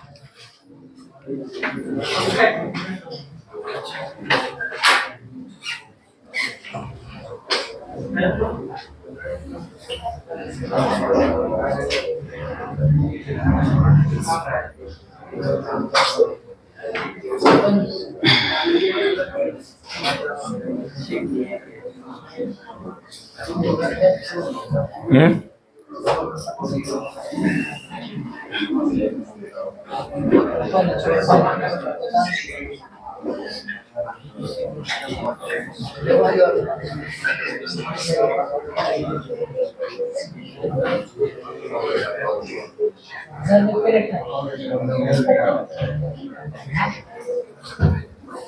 嗯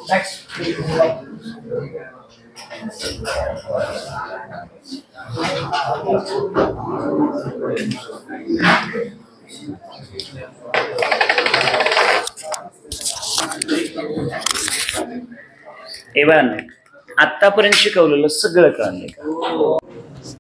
？Next. एव्हान आतापर्यंत शिकवलेलं सगळं कळलं